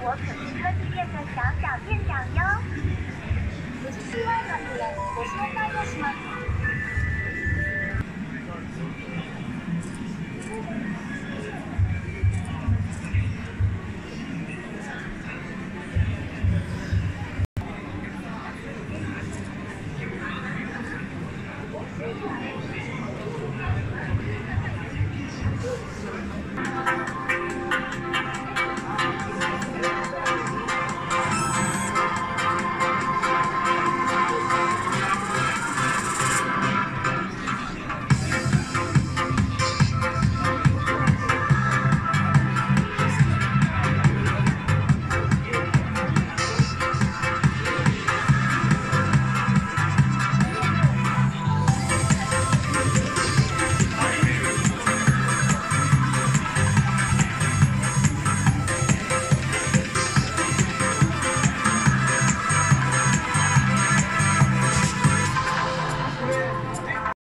我可是科技店的小小店长哟